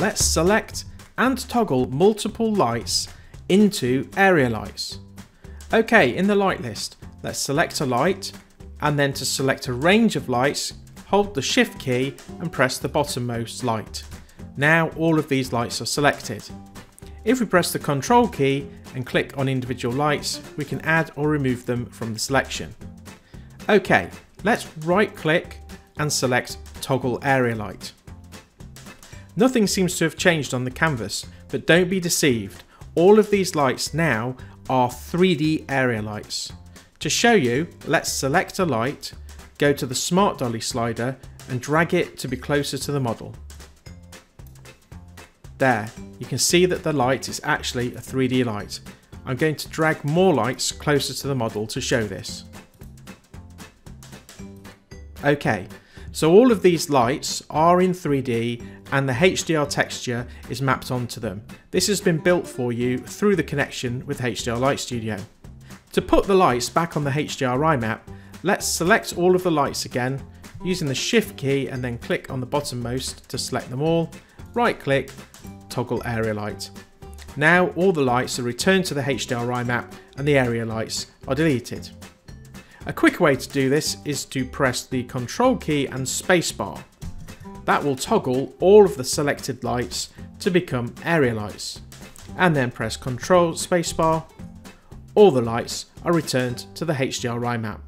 let's select and toggle multiple lights into area lights. Okay, in the light list, let's select a light and then to select a range of lights, hold the shift key and press the bottommost light. Now all of these lights are selected. If we press the control key and click on individual lights, we can add or remove them from the selection. Okay, let's right click and select toggle area light. Nothing seems to have changed on the canvas, but don't be deceived. All of these lights now are 3D area lights. To show you, let's select a light, go to the Smart Dolly slider and drag it to be closer to the model. There, you can see that the light is actually a 3D light. I'm going to drag more lights closer to the model to show this. Okay, so all of these lights are in 3D and the HDR texture is mapped onto them. This has been built for you through the connection with HDR Light Studio. To put the lights back on the HDRI map, let's select all of the lights again using the shift key and then click on the bottommost to select them all, right click, toggle area light. Now all the lights are returned to the HDRI map and the area lights are deleted. A quick way to do this is to press the control key and spacebar. That will toggle all of the selected lights to become area lights. And then press control spacebar. All the lights are returned to the HDRI map.